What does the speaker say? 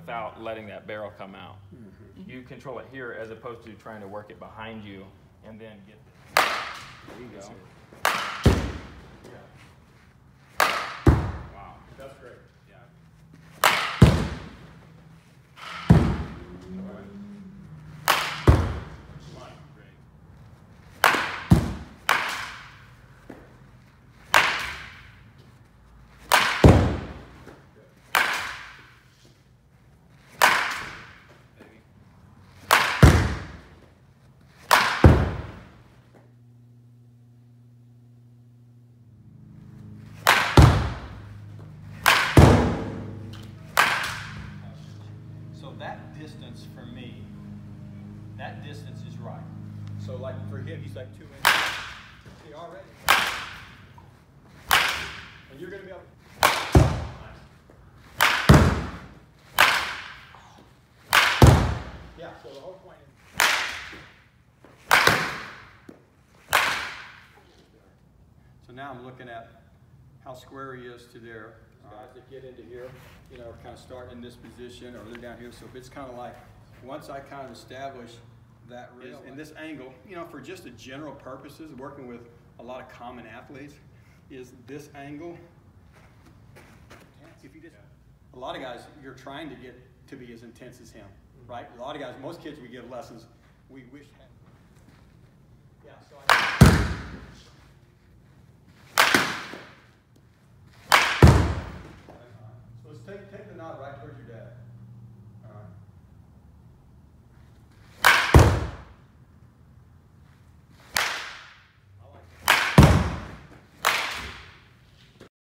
without letting that barrel come out. Mm-hmm. You control it here as opposed to trying to work it behind you and then get. There you go. Wow. Distance for me, that distance is right. So like for him, he's like two inches. See already. And you're gonna be able. Yeah, so the whole point is. So now I'm looking at how square he is to there. Guys that get into here, you know, kind of start in this position or they're down here. So if it's kind of like, once I kind of establish that rail. in this angle, you know, for just the general purposes, working with a lot of common athletes, is this angle. If you just, a lot of guys, you're trying to get to be as intense as him, right? A lot of guys, most kids we give lessons, we wish had. Yeah, so I. right towards your dad.